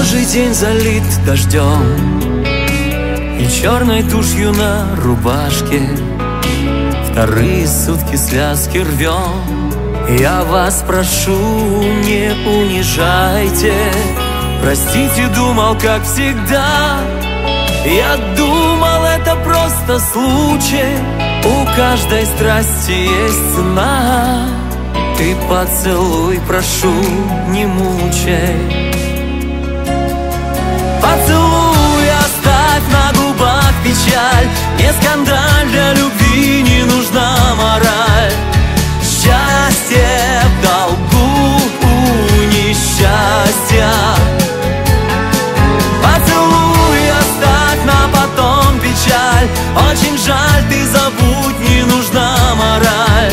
Божий день залит дождем. И черной тушью на рубашке Вторые сутки связки рвем. Я вас прошу, не унижайте. Простите, думал, как всегда. Я думал, это просто случай. У каждой страсти есть цена. Ты поцелуй, прошу, не мучай Не скандаль для любви, не нужна мораль. Счастье в долгу у несчастья. Поцелуй оставь на потом печаль. Очень жаль, ты забудь, не нужна мораль.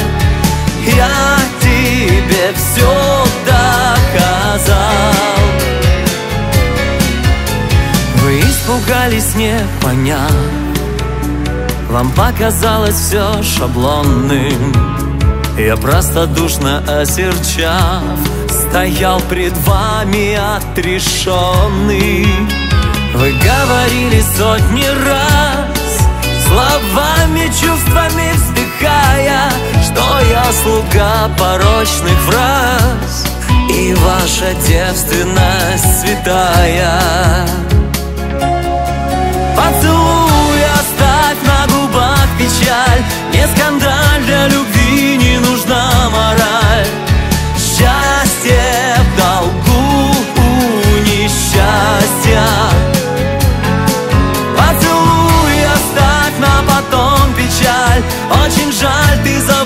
Я тебе все доказал. Вы испугались, не поняв Вам показалось все шаблонным. Я простодушно осерчав Стоял пред вами отрешенный Вы говорили сотни раз Словами, чувствами вздыхая Что я слуга порочных фраз. И ваша девственность святая печаль Очень жаль, ты забудь,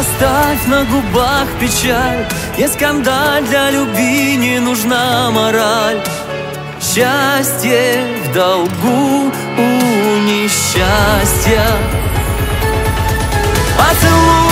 оставь на губах печаль. Не скандаль для любви, не нужна мораль. Счастье в долгу у несчастья. Поцелуй